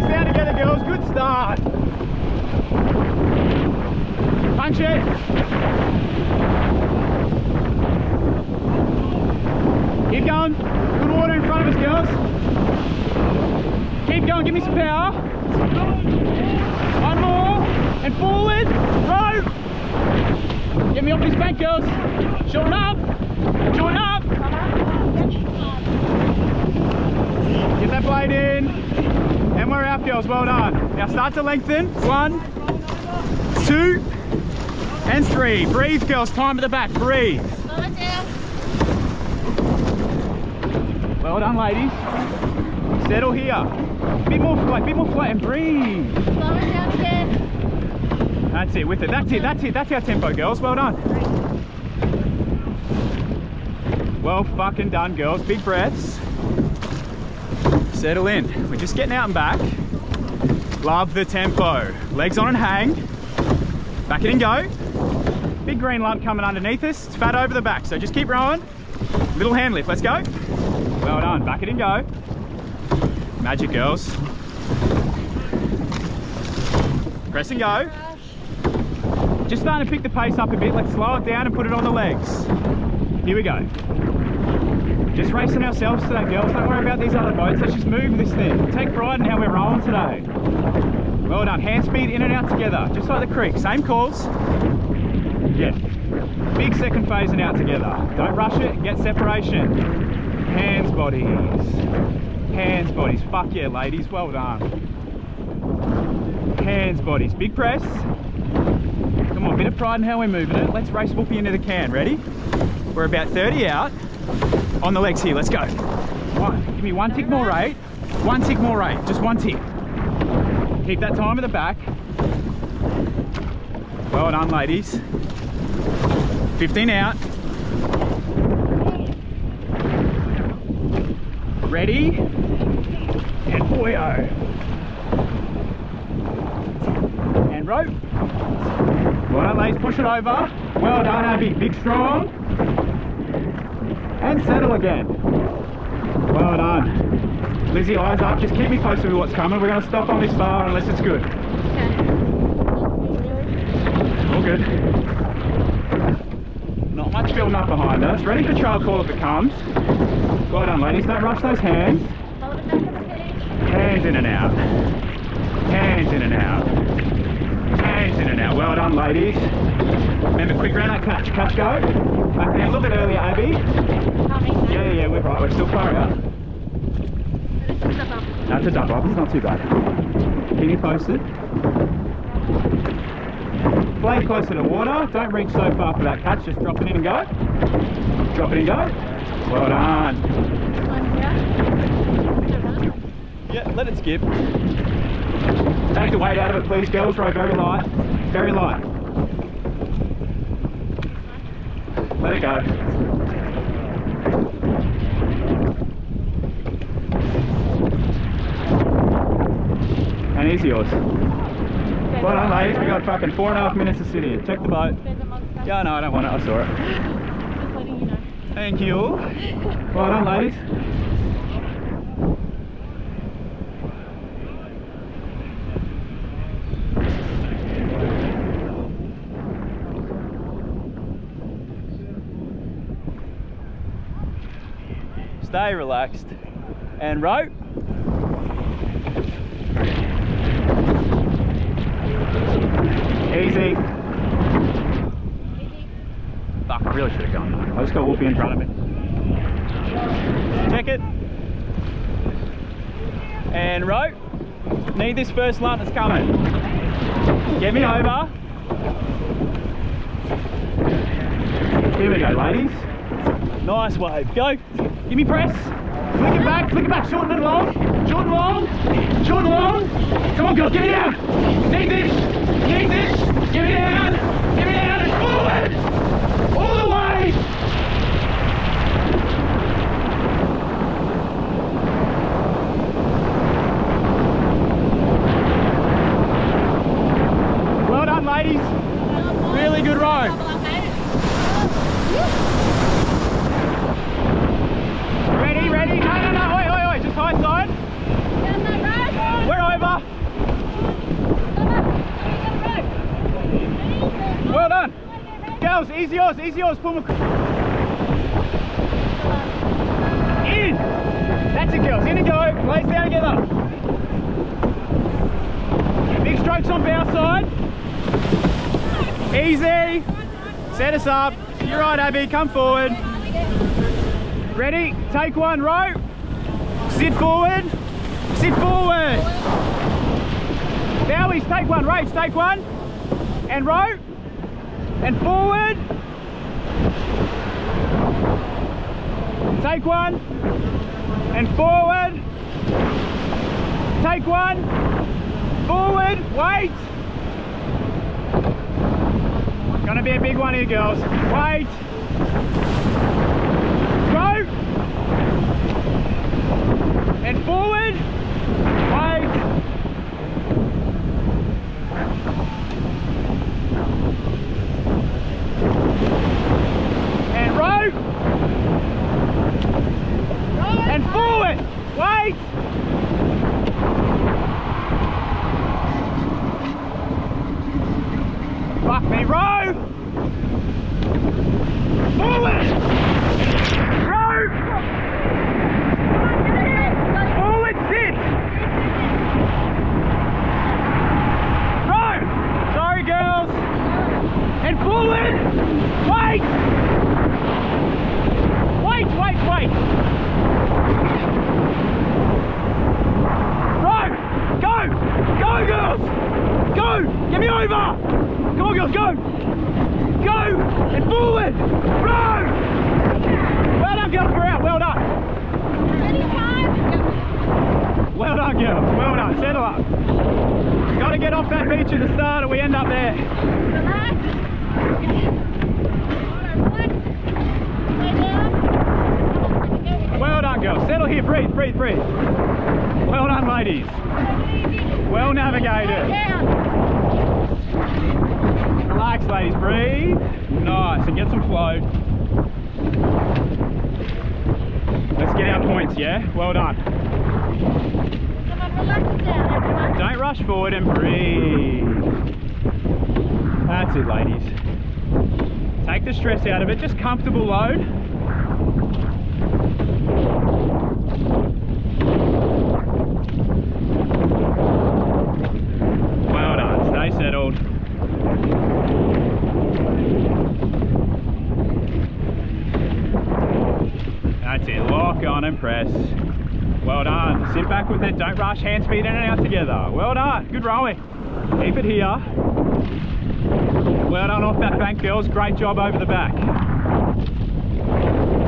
legs down together, girls. Good start. Punch it. Keep going. Good water in front of us, girls. Keep going. Give me some power. One more. And forward. Row. Get me off this bank, girls. Shorten up. Shorten up. Get that blade in. And girls. Well done. Now start to lengthen. One, two, and three. Breathe, girls. Time at the back. Breathe. Well done, ladies. Settle here. Bit more flat, bit more flat, and breathe. Slow it down. That's it, with it. That's it, that's it. That's our tempo, girls. Well done. Well fucking done, girls. Big breaths. Settle in. We're just getting out and back. Love the tempo. Legs on and hang. Back it and go. Big green lump coming underneath us. It's fat over the back, so just keep rowing. Little hand lift. Let's go. Well done. Back it and go. Magic, girls. Press and go. Just starting to pick the pace up a bit. Let's slow it down and put it on the legs. Here we go. Just racing ourselves today, girls. Don't worry about these other boats. Let's just move this thing. Take pride in how we're rolling today. Well done. Hand speed in and out together, just like the creek. Same calls. Yeah. Big second phase and out together. Don't rush it. Get separation. Hands, bodies. Hands, bodies. Fuck yeah, ladies. Well done. Hands, bodies. Big press. Come on, bit of pride in how we're moving it. Let's race Whoopi into the can. Ready? We're about 30 out. On the legs here, let's go. One, give me one tick more rate. One tick more rate, just one tick. Keep that time at the back. Well done, ladies. 15 out. Ready? And boyo. And rope. Well done, ladies. Push it over. Well done, Abby. Big strong. And settle again. Well done. Lizzie, eyes up. Just keep me posted with what's coming. We're going to stop on this bar unless it's good. Okay. All good. Not much building up behind us. Ready for trail call if it comes. Well done, ladies. Don't rush those hands. Hold it back on the page. Hands in and out. Hands in and out. Hands in and out. Well done, ladies. Remember, quick round that catch. Catch go. Back down a little bit earlier, Abby. Yeah, yeah, yeah, we're right. We're still far out. That's a double up. It's not too bad. Keep me posted. Play closer to water. Don't reach so far for that catch. Just drop it in and go. Drop it and go. Well done. Yeah, let it skip. Take the weight out of it, please, girls. Row very light. Very light. Let it go. Here's yours. Well done. We got fucking four and a half minutes to sit here. Check the boat. There's a monster. Yeah, no, I don't want it. I saw it. You know. Thank you. Well done, ladies. Stay relaxed and row. Easy. Fuck, I really should have gone. I'll just go Whoopi in front of me. Check it. And rope. Need this first lump that's coming. Get me over. Here we go, ladies. Nice wave. Go. Give me press. Flick it back, flick it back. Short and long. Short and long. Short and long. Come on, girls. Get me down. Need this. Need this. Get me down. Get me down and forward. All the way. Well done, ladies. Really good row. Double up, mate. Ready, ready? No, no, no. Oi, oi, oi. Just high side. Down that road. We're over. girls, easy them. In! That's it girls, in and go, lace down together. Big strokes on bow side. Easy. Set us up. You're right, Abby, come forward. Ready, take one, row. Sit forward, sit forward. Bowies, take one, race, take one. And row. And forward. Take one. And forward. Take one. Forward. Wait. Gonna be a big one here, girls. Wait. Go. And forward. Wait. And row. And forward. Wait. Fuck me, row. Forward. Row. Forward, sit. Row. Sorry, girls. And forward. Wait. Wait, wait, wait. Row. Go. Go, girls. Go. Get me over. Come on, girls, go. Go. And forward. Row. Well done, girls. We're out. Well done. Well done, girls. Well done. Settle up. Got to get off that beach at the start or we end up there. Well done. Settle here. Breathe, breathe, breathe. Well done, ladies. Well navigated. Relax, ladies. Breathe. Nice. And get some flow. Let's get our points, yeah? Well done. Come on, relax. Don't rush forward and breathe. That's it, ladies. Take the stress out of it. Just comfortable load. Well done. Stay settled. That's it. Press. Well done. Sit back with it. Don't rush. Hand speed in and out together. Well done. Good rowing. Keep it here. Well done off that bank, girls. Great job over the back.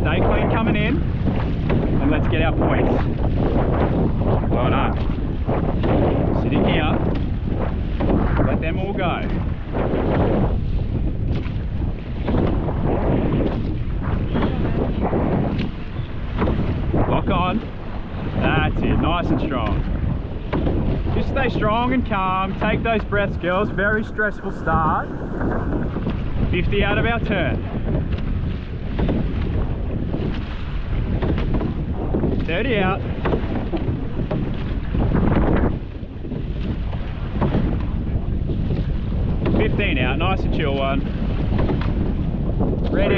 Stay clean coming in. And let's get our points. Well done. Sitting here. Let them all go. Lock on. That's it. Nice and strong. Just stay strong and calm. Take those breaths, girls. Very stressful start. 50 out of our turn. 30 out. Fifteen out, nice and chill one. Ready.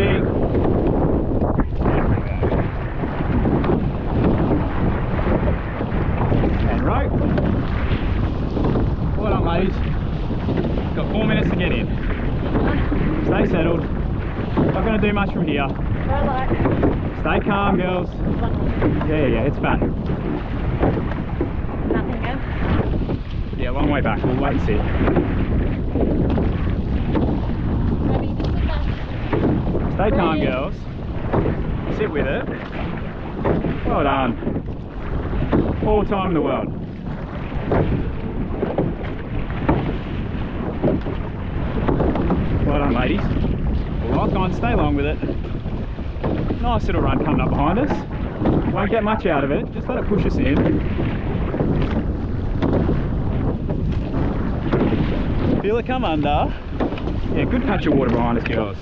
And rope. Well done, ladies. Got four minutes to get in. Stay settled. Do much from here. Stay calm, girls. Yeah, yeah, yeah, it's fine. Nothing good. Yeah, long way back. We'll wait and see. Sit. Stay calm, girls. Sit with it. Well done. All time in the world. Well done, ladies. Lock on, stay long with it. Nice little run coming up behind us. Won't get much out of it, just let it push us in. Feel it come under. Yeah, good patch of water behind us, girls.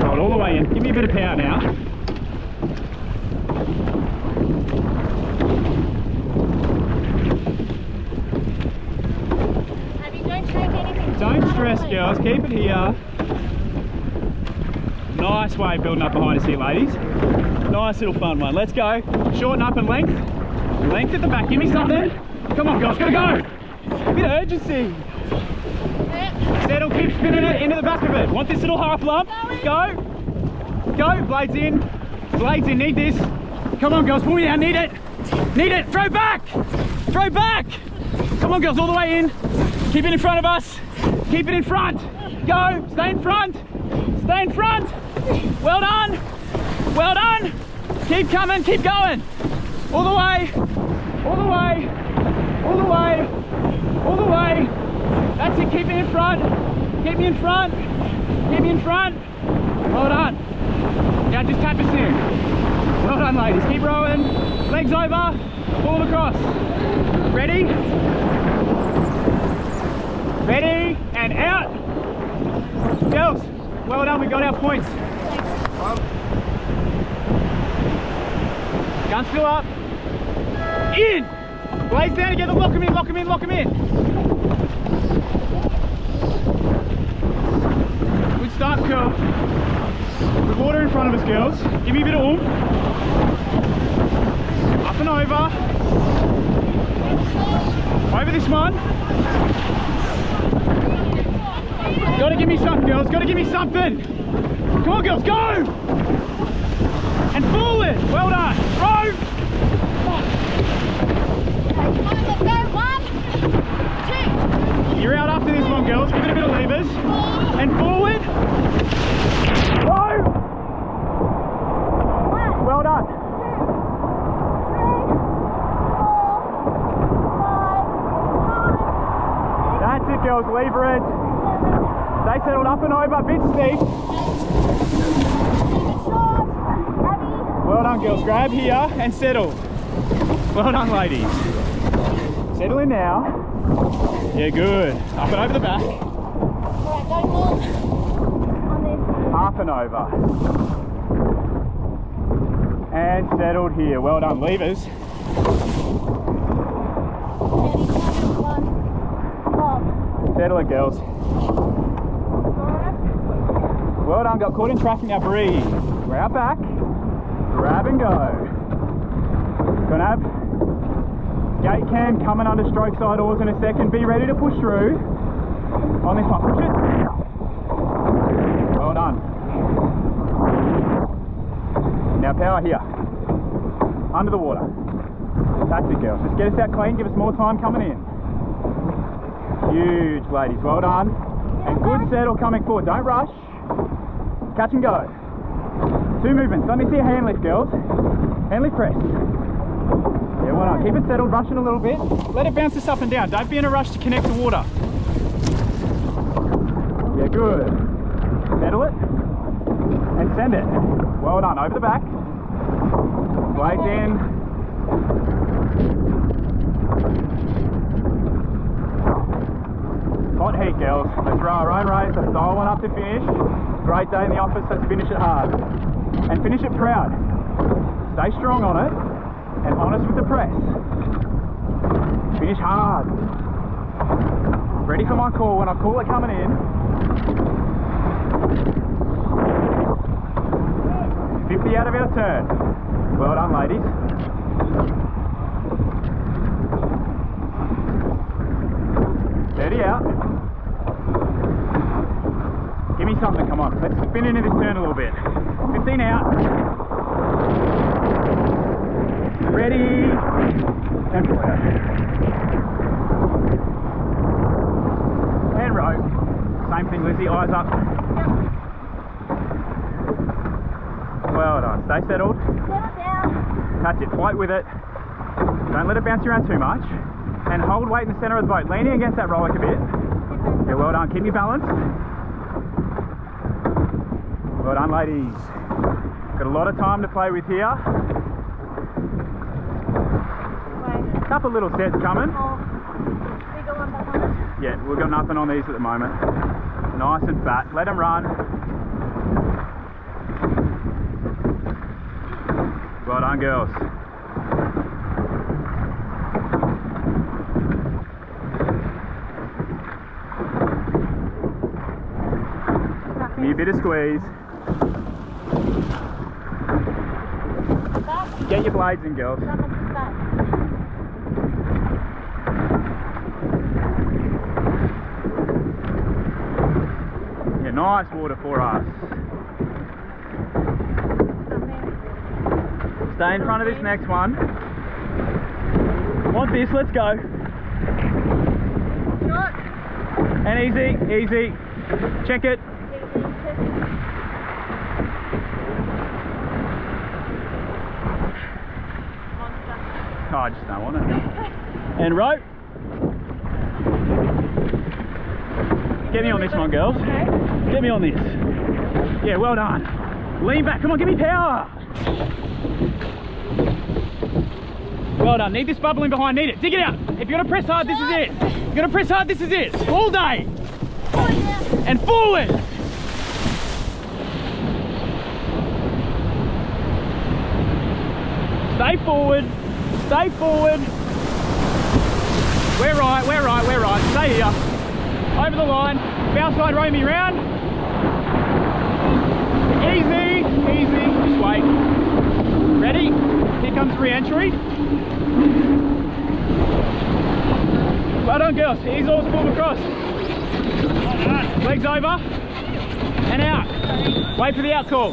Roll it all the way in. Give me a bit of power now. Don't stress, girls. Keep it here. Nice way of building up behind us here, ladies. Nice little fun one. Let's go. Shorten up and length. Length at the back. Give me something. Come on, girls. Gotta go. Bit of urgency. Settle. Keep spinning it into the back of it. Want this little half lump? Go. Go. Blades in. Blades in. Need this. Come on, girls. Pull me down. Need it. Need it. Throw back. Throw back. Come on, girls. All the way in. Keep it in front of us. Keep it in front. Go. Stay in front. Stay in front. Well done. Well done. Keep coming. Keep going. All the way. All the way. All the way. All the way. That's it. Keep me in front. Keep me in front. Keep me in front. Well done. Now just tap us in. Well done, ladies. Keep rowing. Legs over. Pull across. Ready? Ready. Girls, well done. We got our points. Gun still up. In. Blades down together. Lock them in. Lock them in. Lock them in. Good start, girl. With water in front of us, girls. Give me a bit of oomph. Up and over. Over this one. Gotta give me something, girls. Gotta give me something. Come on, girls, go! And forward. Well done. Row. You're out after this one, girls. Give it a bit of levers. And forward. Row. Well done. That's it, girls. Lever it. Stay settled up and over. Bit steep. Well done, girls. Grab here and settle. Well done, ladies. Settle in now. Yeah, good. Up and over the back. All right, go on. Up and over. And settled here. Well done, levers. Settle it, girls. Well done, got caught in traffic now, breathe. We're out back. Grab and go. Gonna have gate cam coming under stroke side oars in a second. Be ready to push through on this one. Push it. Well done. Now power here. Under the water. That's it, girls. Just get us out clean. Give us more time coming in. Huge, ladies. Well done. And good settle coming forward. Don't rush. Catch and go. Two movements. Let me see a hand lift, girls. Hand lift press. Yeah, well done. Keep it settled, rushing a little bit. Let it bounce this up and down. Don't be in a rush to connect the water. Yeah, good. Settle it. And send it. Well done. Over the back. Blades in. Hot heat, girls. Let's row our own race. Let's dial one up to finish. Great day in the office. Let's finish it hard. And finish it proud. Stay strong on it and honest with the press. Finish hard. Ready for my call when I call it coming in. 50 out of our turn. Well done, ladies. Thirty out. Something, come on. Let's spin into this turn a little bit. 15 out. Ready. And row. Same thing, Lizzie, eyes up. Well done. Stay settled. Touch it, fight with it. Don't let it bounce around too much. And hold weight in the centre of the boat. Leaning against that roller a bit. Yeah, well done. Keep your balanced. Well done, ladies. Got a lot of time to play with here. Couple little sets coming. Yeah, we've got nothing on these at the moment. Nice and fat. Let them run. Well done, girls. bit of squeeze. Get your blades in, girls. Some of the back. Yeah, nice water for us. Stay in front of this next one. Want this, let's go. And easy, easy. Check it. Monster. Oh, I just don't want it. And rope. Get me on this one, girls. Okay. Get me on this. Yeah, well done. Lean back. Come on, give me power. Well done. Need this bubble in behind. Need it. Dig it out. If you're gonna press hard, this is it. If you're gonna press hard, this is it. All day. And forward. Stay forward. Stay forward. We're right, we're right, we're right. Stay here. Over the line. Bow side row me round. Easy, easy. Just wait. Ready? Here comes re-entry. Well done, girls. Ease all pull across. Legs over and out. Wait for the out call.